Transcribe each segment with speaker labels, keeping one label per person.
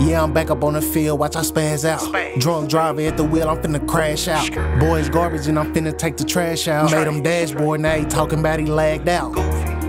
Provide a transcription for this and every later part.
Speaker 1: Yeah, I'm back up on the field, watch I spaz out. Drunk driver at the wheel, I'm finna crash out. Boys garbage and I'm finna take the trash out. Made him dashboard, now he talking about he lagged out.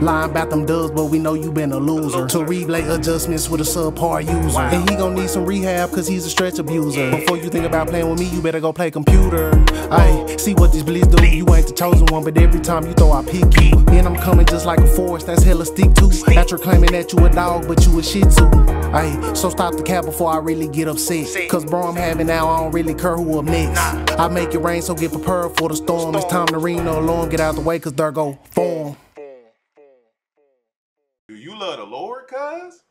Speaker 1: Lying about them dubs, but we know you been a loser. To replay adjustments with a subpar user. And he gon' need some rehab, cause he's a stretch abuser. Before you think about playing with me, you better go play computer. Ayy, see what these bleeds do. You ain't the chosen one, but every time you throw, I pick you. And I'm coming just like a forest, that's hella stick to. Not you're claiming that you a dog, but you a shih tzu. Ayy, so stop the cap before I really get upset. Cause bro, I'm having now, I don't really care who up next. I make it rain, so get prepared for the storm. It's time to ring no alarm, get out the way, cause there go form.
Speaker 2: Love the Lord, cuz?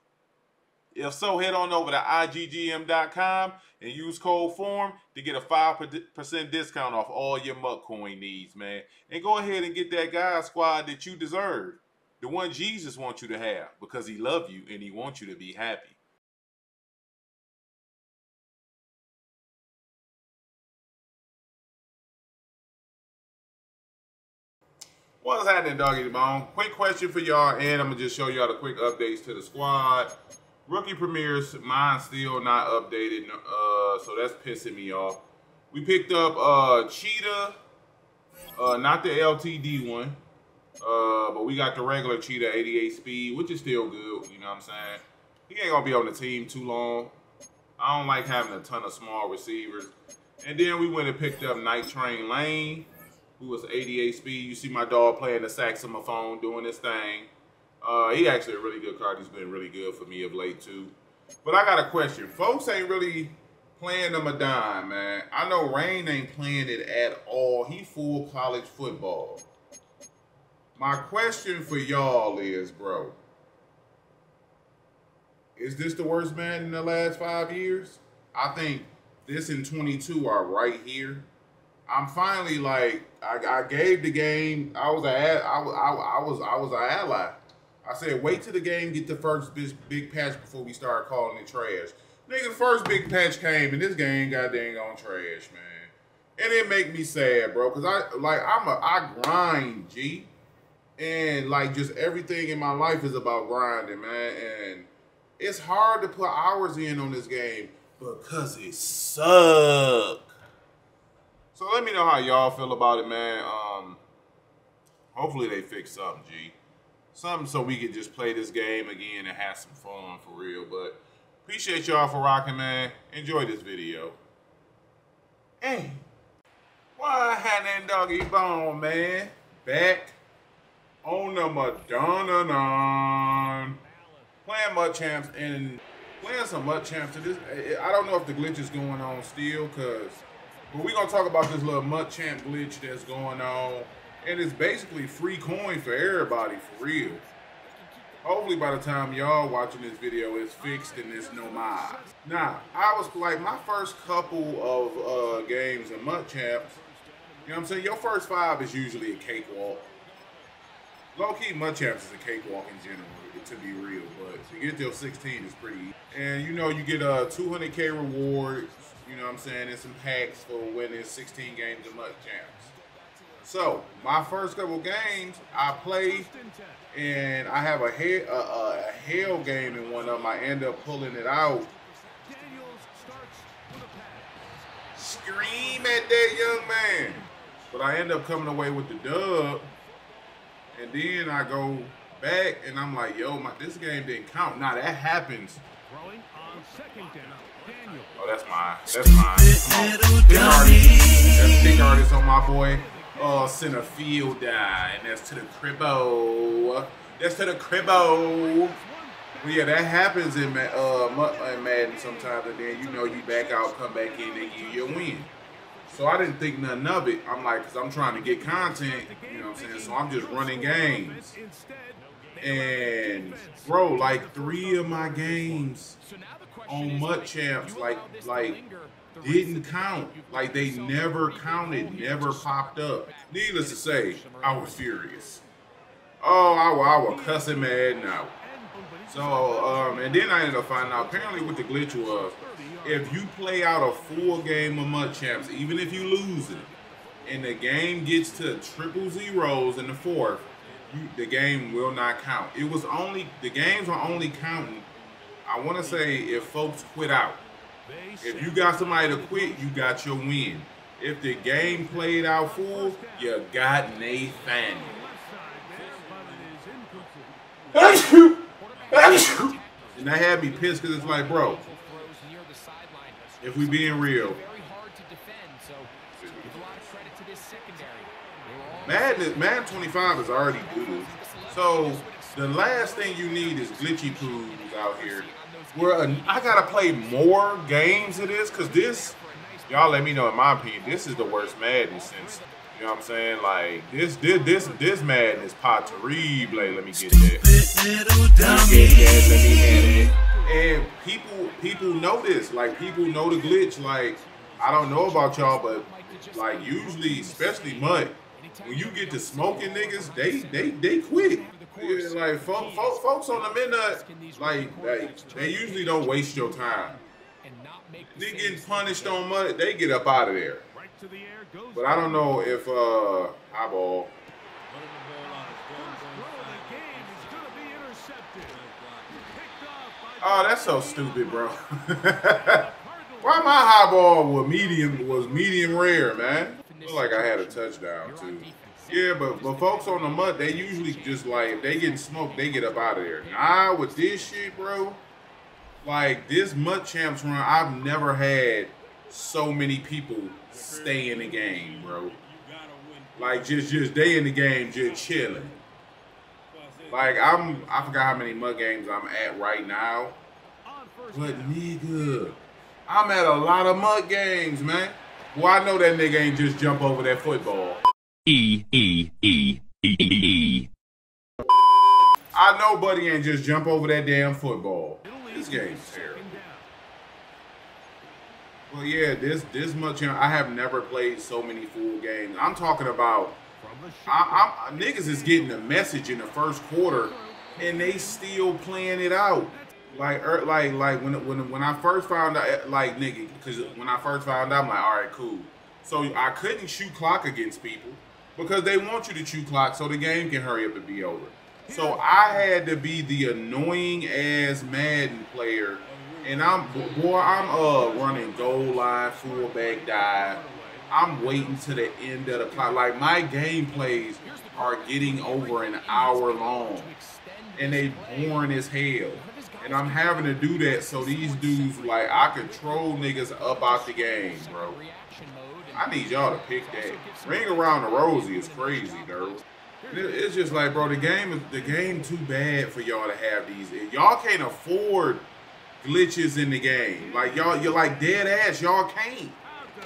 Speaker 2: If so, head on over to IGGM.com and use code FORM to get a 5% discount off all your MUT coin needs, man. And go ahead and get that guy squad that you deserve. The one Jesus wants you to have because he loves you and he wants you to be happy. What's happening, Doggy Bone? Quick question for y'all, and I'm gonna just show y'all the quick updates to the squad. Rookie premieres, mine still not updated, uh, so that's pissing me off. We picked up uh, Cheetah, uh, not the LTD one, uh, but we got the regular Cheetah 88 speed, which is still good. You know what I'm saying? He ain't gonna be on the team too long. I don't like having a ton of small receivers. And then we went and picked up Night Train Lane who was 88 speed. You see my dog playing the saxophone, doing his thing. Uh, he actually a really good card. He's been really good for me of late too. But I got a question. Folks ain't really playing them a dime, man. I know Rain ain't playing it at all. He full college football. My question for y'all is, bro, is this the worst man in the last five years? I think this and 22 are right here. I'm finally like I, I gave the game. I was a I, I, I was I was an ally. I said wait till the game get the first big, big patch before we start calling it trash. Nigga, the first big patch came and this game got dang on trash, man. And it make me sad, bro, cause I like I'm a I grind, G, and like just everything in my life is about grinding, man. And it's hard to put hours in on this game because it sucks. So let me know how y'all feel about it, man. Um, hopefully they fix something, G. Something so we can just play this game again and have some fun for real. But appreciate y'all for rocking, man. Enjoy this video. Hey, why had that doggy bone, man? Back on the Madonna non. Playing MUT Champs and playing some MUT Champs. This, I don't know if the glitch is going on still, because but we're gonna talk about this little MUT Champ glitch that's going on. And it's basically free coin for everybody for real. Hopefully by the time y'all watching this video it's fixed and there's no mods. Now, I was like my first couple of uh, games in MUT Champs, you know what I'm saying? Your first five is usually a cakewalk. Low key MUT Champs is a cakewalk in general, to be real, but to get to 16 is pretty easy. And you know, you get a 200k reward you know what I'm saying, and some packs for winning 16 games of MUT Champs. So, my first couple games, I played, and I have a, he- a, a, a hell game in one of them. I end up pulling it out. Scream at that young man. But I end up coming away with the dub. And then I go back and I'm like, yo, my this game didn't count. Now that happens. Oh, that's mine. That's mine. Big artist. That's big artist on my boy. Oh, center field die. And that's to the cribbo. That's to the cribbo. Well, yeah, that happens in, uh, in Madden sometimes, and then you know you back out, come back in, and give you a win. So I didn't think nothing of it. I'm like, because I'm trying to get content, you know what I'm saying? So I'm just running games. And, bro, like three of my games on MUT Champs, like, like, didn't count. Like, they never counted, never popped up. Needless to say, I was furious. Oh, I, I was cussing mad now. So, um, and then I ended up finding out, apparently what the glitch was, if you play out a full game of MUT Champs, even if you lose it, and the game gets to triple zeros in the fourth, the game will not count. It was only, the games are only counting I want to say if folks quit out, if you got somebody to quit, you got your win. If the game played out full, you got Nathan. and that had me pissed because it's like, bro, if we being real, Madden, Madden 25 is already good. So the last thing you need is glitchy poos out here. Where I gotta play more games of this because this, y'all let me know in my opinion, this is the worst Madden since you know what I'm saying? Like this, this, this, this Madden is pas terrible. Let me get that. Let me get that. Let me get it. And people, people know this. Like people know the glitch. Like I don't know about y'all, but like usually, especially MUT, when you get to smoking niggas, they they they quit. Yeah, like folks, folks on the midnight, like, like they usually don't waste your time. They getting punished on MUT, they get up out of there. But I don't know if uh. Oh, that's so stupid, bro. Why my high ball was medium was medium rare, man? Looked like I had a touchdown too. Yeah, but but folks on the MUT, they usually just like if they getting smoked, they get up out of there. Nah, with this shit, bro. Like this MUT champs run, I've never had so many people stay in the game, bro. Like just just they in the game, just chilling. Like I'm, I forgot how many MUT games I'm at right now. But nigga, I'm at a lot of MUT games, man. Well, I know that nigga ain't just jump over that football. E E E E E. I know Buddy ain't just jump over that damn football. This game's terrible. Well, yeah, this this much. I have never played so many full games. I'm talking about. I, I'm niggas is getting a message in the first quarter, and they still playing it out. Like, er, like, like when when when I first found out, like nigga, because when I first found out, I'm like, all right, cool. So I couldn't shoot clock against people because they want you to shoot clock so the game can hurry up and be over. So I had to be the annoying ass Madden player, and I'm boy, I'm uh running goal line, fullback dive. I'm waiting to the end of the clock. Like my gameplays are getting over an hour long, and they boring as hell. And I'm having to do that so these dudes like I control niggas up out the game, bro. I need y'all to pick that. Ring around the rosy is crazy, though. It's just like, bro, the game is the game too bad for y'all to have these. Y'all can't afford glitches in the game. Like y'all, you're like dead ass. Y'all can't.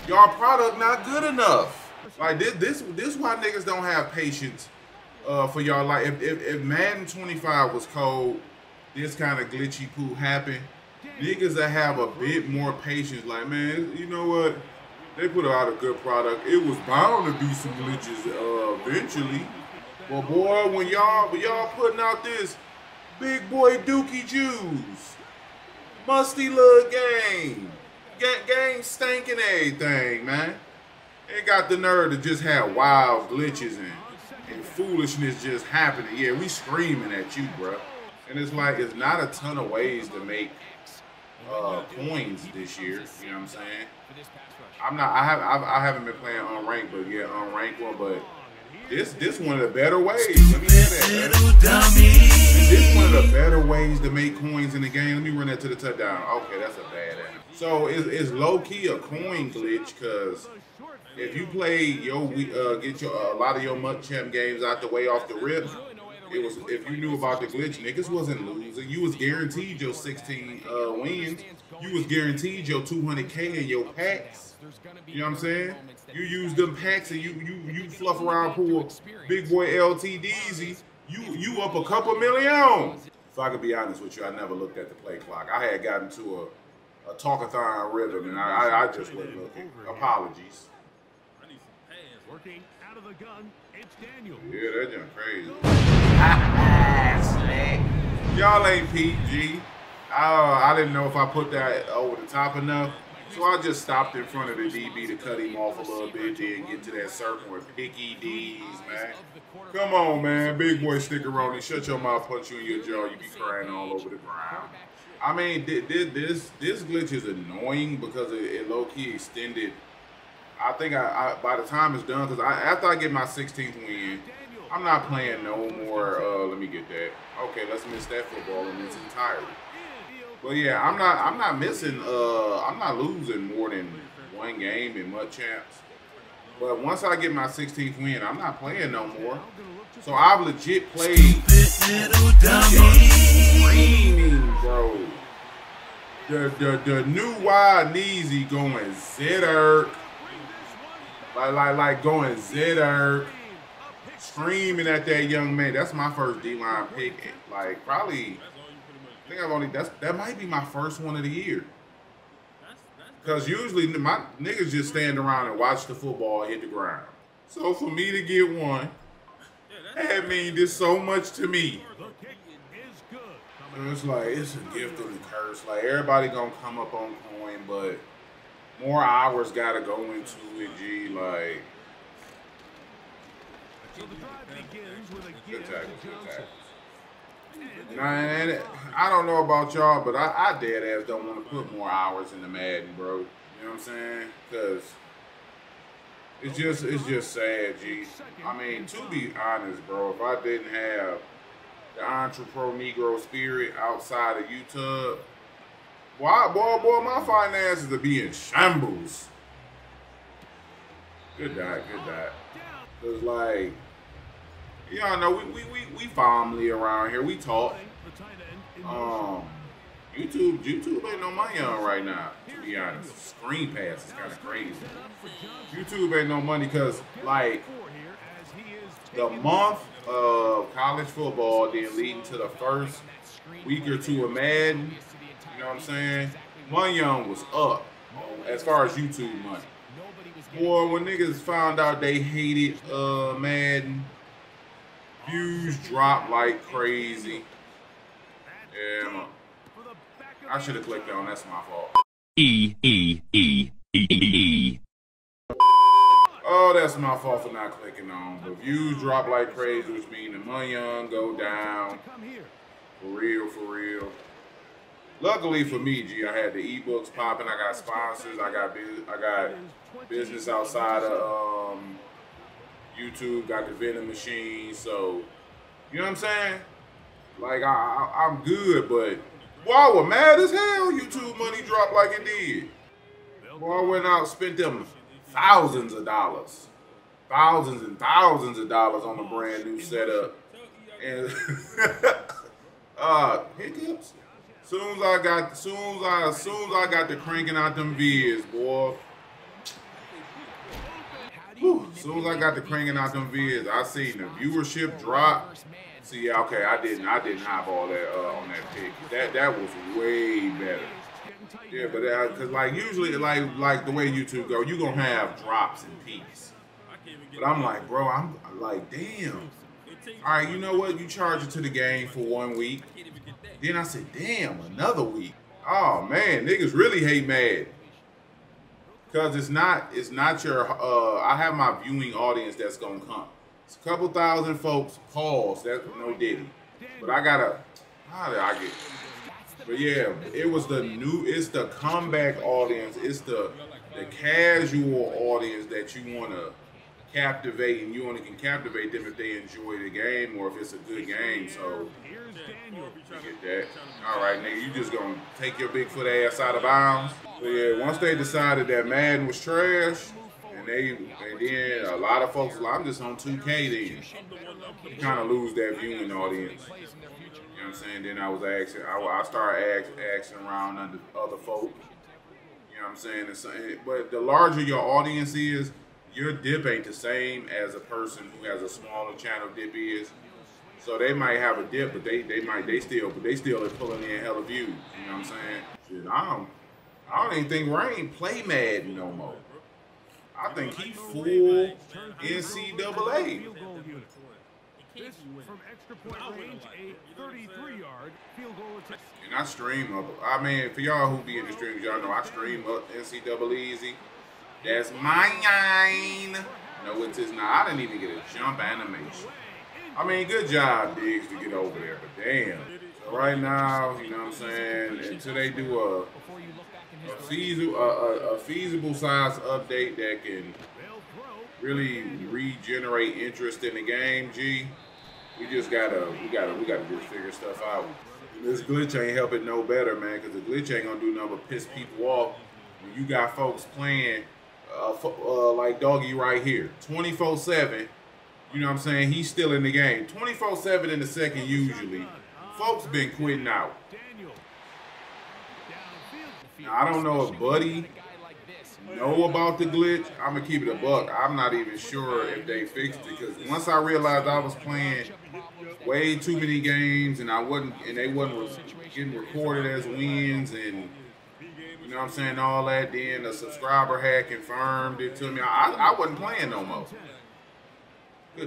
Speaker 2: Y'all product not good enough. Like this, this, this why niggas don't have patience uh, for y'all. Like if, if, if Madden 25 was cold, this kind of glitchy poo happen, Niggas that have a bit more patience. Like man, you know what? They put out a good product. It was bound to be some glitches uh, eventually. But boy, when y'all when y'all putting out this big boy Dookie Jews, musty little game, gang, gang stinking everything, man. They got the nerve to just have wild glitches and, and foolishness just happening. Yeah, we screaming at you, bro. And it's like it's not a ton of ways to make uh, coins this year. You know what I'm saying? I'm not. I have. I haven't been playing unranked, but yeah, unranked one. But this this one of the better ways. Let me hear that. This one of the better ways to make coins in the game. Let me run that to the touchdown. Okay, that's a bad ass. So it's, it's low key a coin glitch because if you play your uh, get your uh, a lot of your MUT champ games out the way off the rip, it was if you knew about the glitch, niggas wasn't losing. You was guaranteed your 16 uh, wins. You was guaranteed your 200k in your packs. You know what I'm saying? You use them packs and you you you fluff around pool big boy LTDZ. You you up a couple million. If I could be honest with you, I never looked at the play clock. I had gotten to a a talkathon rhythm and I, I, I just wasn't looking. Apologies. Working out of the gun, Daniel. Yeah, that jump crazy. Y'all ain't PG. Uh, I didn't know if I put that over the top enough. So I just stopped in front of the DB to cut him off a little bit, then get to that circle with picky D's, man. Come on, man. Big boy stickeroni. Shut your mouth, punch you in your jaw. You be crying all over the ground. I mean, this this glitch is annoying because it, it low key extended. I think I, I by the time it's done, because I, after I get my 16th win, I'm not playing no more. Uh, let me get that. Okay, let's miss that football in its entirety. But yeah, I'm not I'm not missing uh I'm not losing more than one game in MUT Champs. But once I get my 16th win, I'm not playing no more. So I've legit played screaming, bro. The the the new wide Neasy going Zedurk. Like like like going Zedurk. Screaming at that young man. That's my first D line pick. Like probably I think I've only that's that might be my first one of the year. Because usually my niggas just stand around and watch the football hit the ground. So for me to get one, that means this so much to me. It's like it's a gift and a curse. Like everybody gonna come up on coin, but more hours gotta go into it. G like. Good tackle, good tackle. Man, I don't know about y'all, but I, I dead ass don't want to put more hours in the Madden, bro. You know what I'm saying? Because it's just it's just sad, G. I mean, to be honest, bro, if I didn't have the entrepreneur Negro spirit outside of YouTube, boy, boy, boy, my finances are being shambles. Good die, good die. Cause like Y'all know we, we, we, we family around here. We talk. Um, YouTube YouTube ain't no money on right now. To be honest, Screen Pass is kind of crazy. YouTube ain't no money because like the month of college football, then leading to the first week or two of Madden. Know what I'm saying? Young was up as far as YouTube money. Boy, when niggas found out they hated uh, Madden Views drop like crazy. Yeah, I should have clicked on. That's my fault. E E E E E. Oh, that's my fault for not clicking on. The views drop like crazy, which means the money young go down. For real, for real. Luckily for me, G, I had the ebooks popping. I got sponsors. I got I got business outside of um, YouTube got the vending machine, so you know what I'm saying? Like I, I am good, but boy, I was mad as hell. YouTube money dropped like it did. Boy, I went out spent them thousands of dollars, thousands and thousands of dollars on a brand new setup, and uh hiccups. Soon as I got, soon as I, soon as I got to cranking out them vids, boy. Whew, soon as I got to cranking out them vids, I seen the viewership drop. See, okay, I didn't, I didn't have all that uh, on that pick. That that was way better. Yeah, but because uh, like usually, like like the way YouTube go, you gonna have drops and peaks. But I'm like, bro, I'm like, damn. All right, you know what? You charge it to the game for one week. Then I said, damn, another week. Oh man, niggas really hate mad. Cause it's not it's not your uh I have my viewing audience that's gonna come. It's a couple thousand folks pause, that's no diddy. But I gotta how did I get but yeah, it was the new it's the comeback audience, it's the the casual audience that you wanna captivate and you only can captivate them if they enjoy the game or if it's a good game. So get that. All right, nigga, you just gonna take your Bigfoot ass out of bounds. So yeah, once they decided that Madden was trash, and they and then a lot of folks, like, I'm just on 2K then. You kind of lose that viewing audience. You know what I'm saying? Then I was asking, I, I started asking, asking around under other folk. You know what I'm saying? And but the larger your audience is, your dip ain't the same as a person who has a smaller channel dip is. So they might have a dip, but they they might they still but they still are pulling in hella views. You know what I'm saying? Shit, I don't I don't even think Rain play Madden no more. I think he full NCAA.
Speaker 3: This from extra point range, a 33-yard field goal attempt.
Speaker 2: And I stream up. I mean, for y'all who be in the streams, y'all know I stream up NCAA Easy. That's mine. No, it is not. I didn't even get a jump animation. I mean, good job, Diggs, to get over there, but damn. So right now, you know what I'm saying, until they do a, a feasible, a, a, feasible size update that can really regenerate interest in the game, G, we just gotta, we gotta, we gotta just figure stuff out. This glitch ain't helping no better, man, because the glitch ain't gonna do nothing but piss people off when you got folks playing uh, uh, like Doggy right here, 24 7 you know what I'm saying? He's still in the game. 24-7 in the second usually. Folks been quitting out. I don't know if Buddy know about the glitch. I'm gonna keep it a buck. I'm not even sure if they fixed it because once I realized I was playing way too many games and I wasn't and they wasn't getting recorded as wins and know what I'm saying all that. Then a subscriber had confirmed it to me. I, I wasn't playing no more.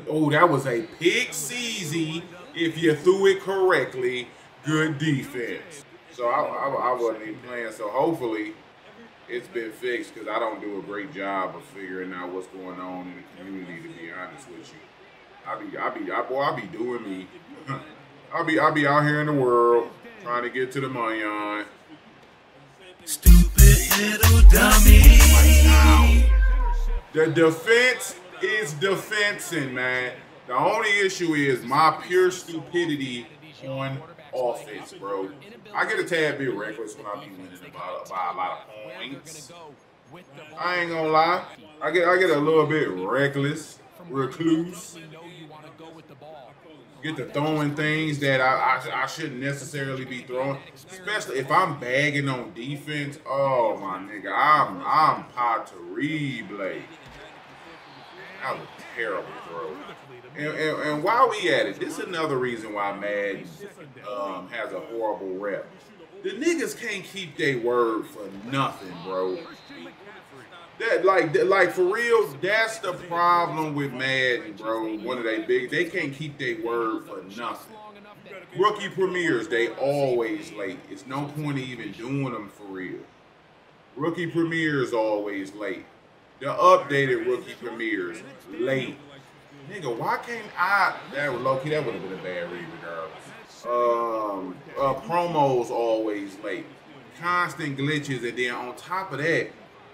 Speaker 2: Oh, that was a pick CZ if you threw it correctly. Good defense. So I, I, I wasn't even playing. So hopefully it's been fixed because I don't do a great job of figuring out what's going on in the community. To be honest with you, I be I be I boy I be doing me. I'll be I'll be out here in the world trying to get to the money on.
Speaker 4: Stupid little dummy.
Speaker 2: The defense is defensing, man. The only issue is my pure stupidity on offense, bro. I get a tad bit reckless when I be winning by, by a lot of points. I ain't gonna lie. I get I get a little bit reckless, recluse. Get to throwing things that I, I, I shouldn't necessarily be throwing, especially if I'm bagging on defense. Oh my nigga, I'm I'm pot terrible. That was terrible throw. And, and, and, while we at it, this is another reason why Madden um, has a horrible rep. The niggas can't keep their word for nothing, bro. That like like for real, that's the problem with Madden, bro. One of they big, they can't keep their word for nothing. Rookie premieres, they always late. It's no point even doing them for real. Rookie premieres always late. The updated rookie premieres late. Nigga, why can't I? That key. That would have been a bad read, regardless. Um, uh, promos always late. Constant glitches, and then on top of that,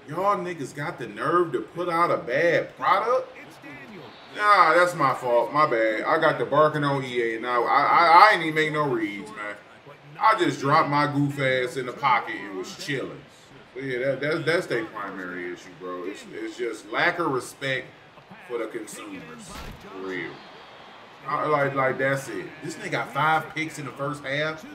Speaker 2: y'all niggas got the nerve to put out a bad product. Nah, that's my fault. My bad. I got the barking on EA now. I, I, I ain't even make no reads, man. I just dropped my goof ass in the pocket and was chilling. But yeah, that, that's that's their primary issue, bro. It's, it's just lack of respect for the consumers, for real. I, like like that's it. This nigga got five picks in the first half.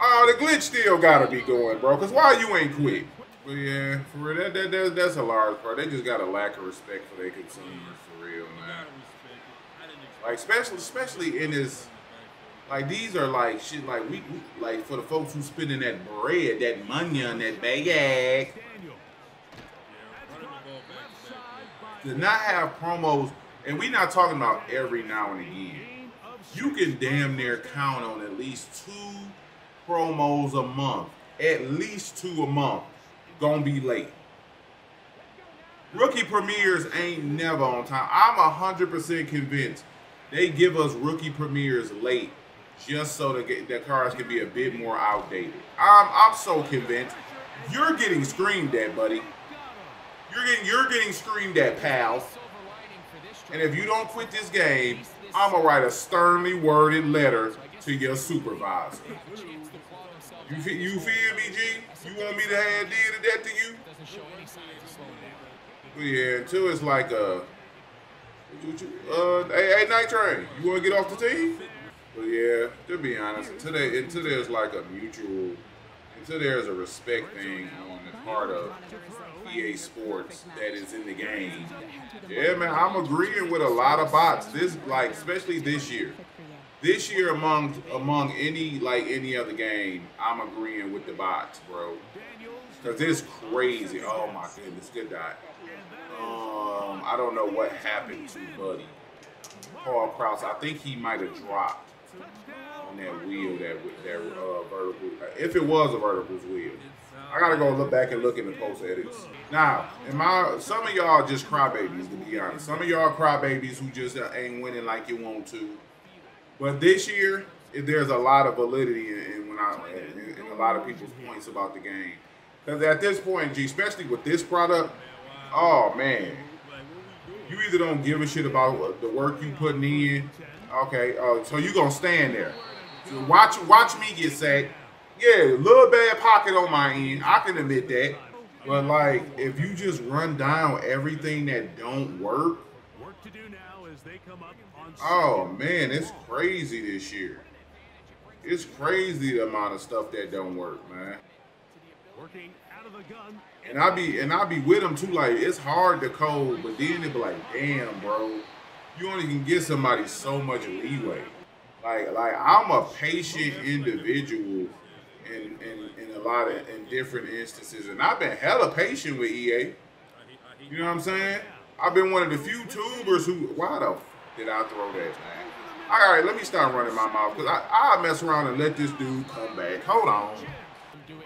Speaker 2: Oh, the glitch still gotta be going, bro. Cause why you ain't quit? But yeah, for real, that, that, that, that's a large part. They just got a lack of respect for their consumers, for real, man. Like especially especially in this like these are like shit. Like we, we like for the folks who spending that bread, that money on that bag. To not have promos, and we not talking about every now and again. You can damn near count on at least two promos a month. At least two a month. Gonna be late. Rookie premieres ain't never on time. I'm 100% convinced they give us rookie premieres late just so the, the cars can be a bit more outdated. I'm, I'm so convinced. You're getting screamed at, buddy. You're getting you're getting screamed at, pal. And if you don't quit this game, I'm gonna write a sternly worded letter to your supervisor. You feel, you feel me, G? You want me to have did that to you? Yeah, until it's like a, uh, hey, hey, Night Train, you want to get off the team? But yeah, to be honest, they, until there's like a mutual, until there's a respect thing on the part of EA Sports that is in the game. Yeah, man, I'm agreeing with a lot of bots. This, like, especially this year. This year, among among any like any other game, I'm agreeing with the bots, bro. Cause it's crazy. Oh my goodness, good die. Um, I don't know what happened to Buddy. Paul Krause. I think he might have dropped on that wheel, that that uh, vertical. If it was a verticals wheel, I gotta go look back and look in the post edits. Now, in my some of y'all just crybabies to be honest. Some of y'all crybabies who just ain't winning like you want to. But this year, there's a lot of validity in, in when I in, in a lot of people's points about the game. Because at this point, G, especially with this product, oh man, you either don't give a shit about the work you putting in. Okay, uh, so you gonna stand there. So watch watch me get sacked. Yeah, little bad pocket on my end. I can admit that. But like, if you just run down everything that don't work,
Speaker 3: Work to do now as they come up
Speaker 2: oh man, it's crazy this year. It's crazy the amount of stuff that don't work, man.
Speaker 3: working out of the gun.
Speaker 2: And I be and I be with them too. Like it's hard to code, but then it be like, damn, bro, you only can give somebody so much leeway. Like like I'm a patient individual in in, in a lot of in different instances, and I've been hella patient with EA. You know what I'm saying? I've been one of the few tubers who. Why the did I throw that, man? All right, let me stop running my mouth because I I mess around and let this dude come back. Hold on.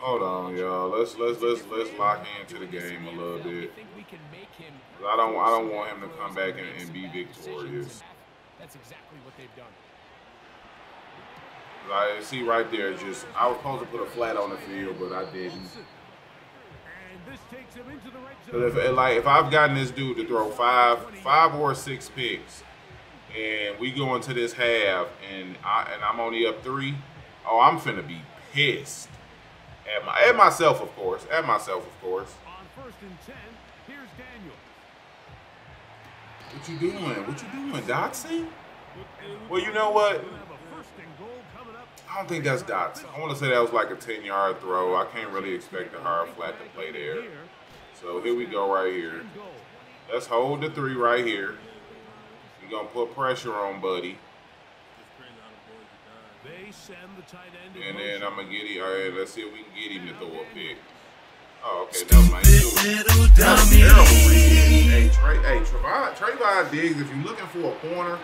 Speaker 2: Hold on, y'all. Let's let's let's let's lock into the game a little bit. I don't I don't want him to come back and, and be victorious.
Speaker 4: That's exactly what they've done.
Speaker 2: I see right there, just I was supposed to put a flat on the field, but I didn't. Cause if like if I've gotten this dude to throw five five or six picks, and we go into this half, and I and I'm only up three, oh I'm finna be pissed at my at myself of course, at myself of course.
Speaker 3: On first and ten, here's Daniel.
Speaker 2: What you doing? What you doing, Dotson? Well, you know what?
Speaker 3: We'll have a first and goal coming up.
Speaker 2: I don't think that's dots. I want to say that was like a 10 yard throw. I can't really expect the hard flat to play there. So here we go right here. Let's hold the three right here. We're going to put pressure on Buddy.
Speaker 3: They send the tight end
Speaker 2: And then. I'm going to get him. All right, let's see if we can get him to throw a pick. Oh, okay. That was my dude. That's terrible reading. Hey, Trey, hey, Trevon, Trayvon Diggs, if you're looking for a corner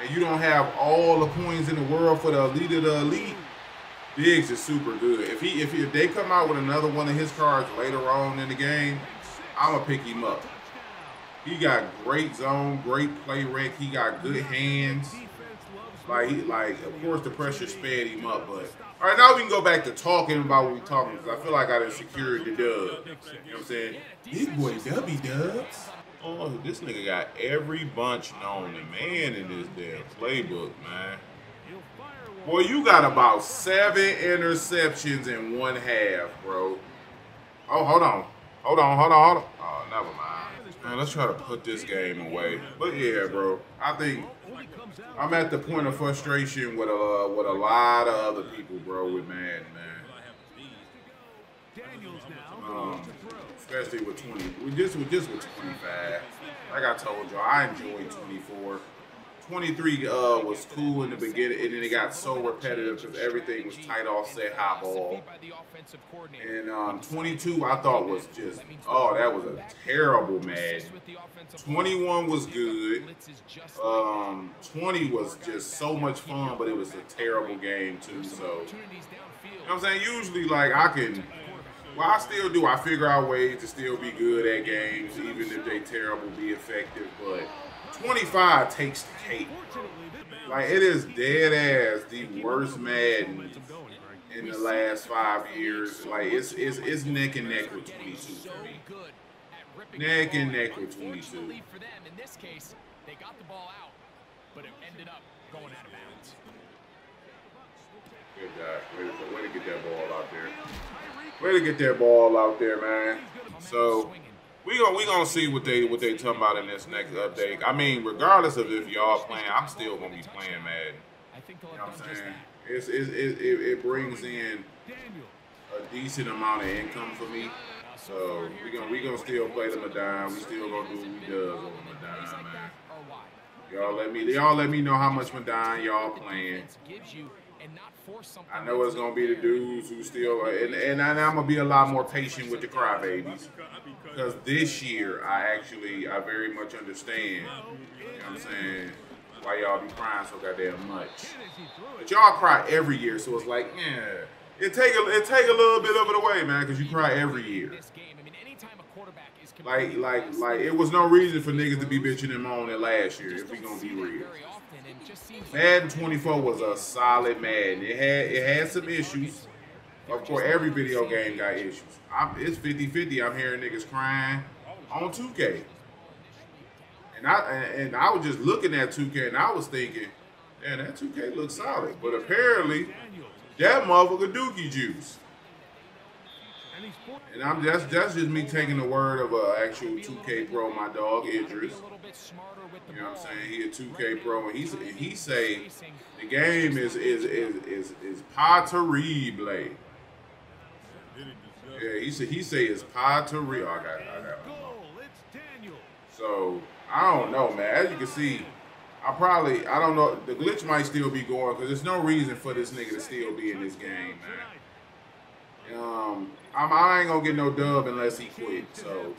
Speaker 2: and you don't have all the coins in the world for the elite of the elite, Diggs is super good. If he if, he, if they come out with another one of his cards later on in the game, I'm gonna pick him up. He got great zone, great play rec. He got good hands. Like he like of course the pressure sped him up, but all right now we can go back to talking about what we talking because I feel like I done secured the dub. You know what I'm saying? Big boy Dubby Dubs. Oh, this nigga got every bunch known to man in this damn playbook, man. Boy, you got about seven interceptions in one half, bro. Oh, hold on. Hold on, hold on, hold on. Oh, never mind. Man, let's try to put this game away. But yeah, bro, I think. I'm at the point of frustration with a with a lot of other people, bro, with Madden, man. Um, especially with 20, with just with just with 25. Like I told y'all, I enjoyed 24. 23 uh, was cool in the beginning, and then it got so repetitive because everything was tight offset high ball. And um, 22, I thought was just, oh, that was a terrible
Speaker 4: offensive
Speaker 2: 21 was good. Um, 20 was just so much fun, but it was a terrible game too. So, you know I'm saying? Usually, like, I can, well, I still do. I figure out ways to still be good at games, even if they terrible, be effective. But 25 takes the cake. Like, it is dead ass the worst Madden in the last five years. Like, it's it's, it's neck and neck with 22 for me. Neck and neck with 22.
Speaker 4: Unfortunately for them, in this case, they got the ball out, but it ended up going out of bounds.
Speaker 2: Good job. Way to get that ball out there. Way to get that ball out there, man. So we gonna we gonna see what they what they talking about in this next update. I mean, regardless of if y'all playing, I'm still gonna be playing Madden.
Speaker 4: I think
Speaker 2: You know what I'm saying? It's, it's, it, it, it brings in a decent amount of income for me. So we gonna we gonna still play the Madonna. We still gonna do what we does on the Madonna, man. Y'all let me y'all let me know how much Madonna y'all playing.
Speaker 4: Defense gives you and not force something
Speaker 2: I know it's gonna be the dudes who still, and, and I'm gonna be a lot more patient with the crybabies. Because this year, I actually, I very much understand. You know what I'm saying? why y'all be crying so goddamn much. But y'all cry every year, so it's like, yeah, it take a it take a little bit of it away, man, because you cry every year. Like, like, like, it was no reason for niggas to be bitching and moaning last year. If we gonna be real, Madden 24 was a solid Madden. It had it had some issues. Of course, every video game got issues. I'm, it's 50-50. I'm hearing niggas crying on 2K. And I and I was just looking at 2K and I was thinking, man, that 2K looks solid. But apparently, that motherfucker dookie juice. And I'm that's that's just me taking the word of an actual 2K pro, my dog Idris. You know what I'm saying? He a 2K pro, and he's he say the game is is is is is pas terrible. Yeah, he said he say it's pas terrible. Oh, I got I got. So I don't know, man. As you can see, I probably I don't know. The glitch might still be going because there's no reason for this nigga to still be in this game, man. Um, I'm, I ain't gonna get no dub unless he quit. So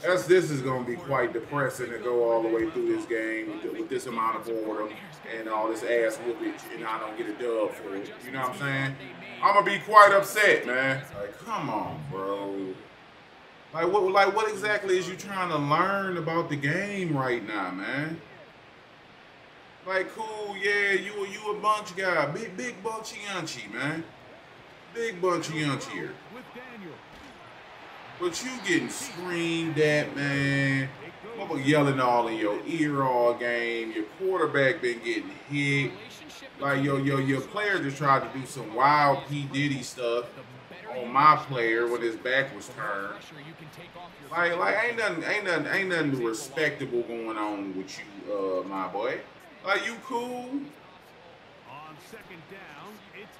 Speaker 2: that's this is gonna be quite depressing to go all the way through this game with, this amount of boredom and all this ass whoopage, and I don't get a dub for it. You know what I'm saying? I'm gonna be quite upset, man. Like, come on, bro. Like what like what exactly is you trying to learn about the game right now, man? Like cool, yeah, you you a bunch guy, big big bunchy unchy, man. Big bunchy unchy here. But you getting screamed at, man. Motherfucker yelling all in your ear all game. Your quarterback been getting hit. Like yo, yo, your player just tried to do some wild P. Diddy stuff on my player when his back was turned. Like, like ain't nothing, ain't nothing, ain't nothing respectable going on with you, uh, my boy. Like you cool.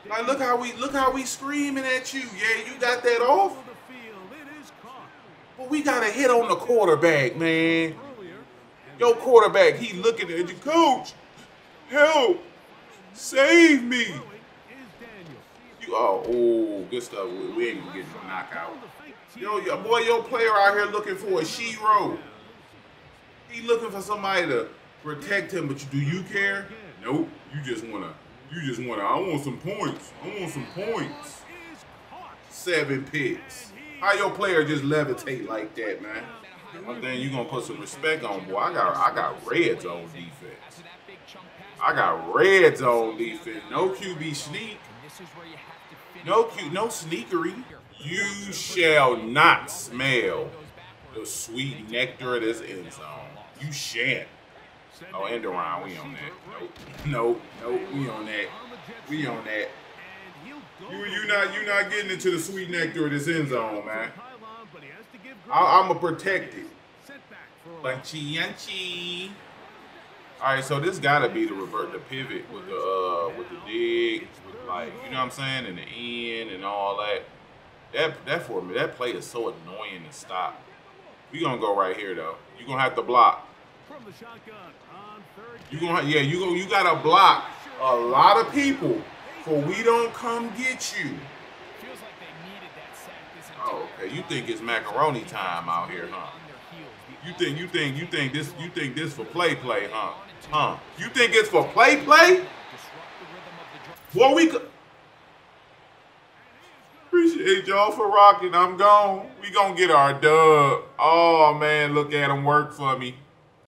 Speaker 2: Like look how we look how we screaming at you. Yeah, you got that off. But we got a hit on the quarterback, man. Yo, quarterback, he looking at you, coach. Help! Save me! You oh, oh, good stuff. We, ain't gonna get no knockout. Yo, yo, boy, your player out here looking for a shero. He looking for somebody to protect him, but do you care? Nope. You just wanna, you just wanna. I want some points. I want some points. Seven picks. How your player just levitate like that, man? I think you gonna put some respect on, boy. I got, I got red zone defense. I got red zone defense. No QB sneak. No Q, no sneakery. You shall not smell the sweet nectar of this end zone. You shan't. Oh, end around, we on that. Nope, nope, nope, we on that. We on that. You, you not, you not getting into the sweet nectar of this end zone, man. I, I'm a protected. Bunchy, yunchy. All right, so this gotta be the revert, the pivot with the uh, with the dig, with like you know what I'm saying, and the end and all that. That that for me, that play is so annoying to stop. We gonna go right here though. You gonna have to block. You gonna yeah, you go you gotta block a lot of people for we don't come get you. Oh, okay. You think it's macaroni time out here, huh? You think you think you think this you think this for play play, huh? Huh? You think it's for play play? Well, we could appreciate y'all for rocking. I'm gone. We gonna get our dub. Oh man, look at him work for me.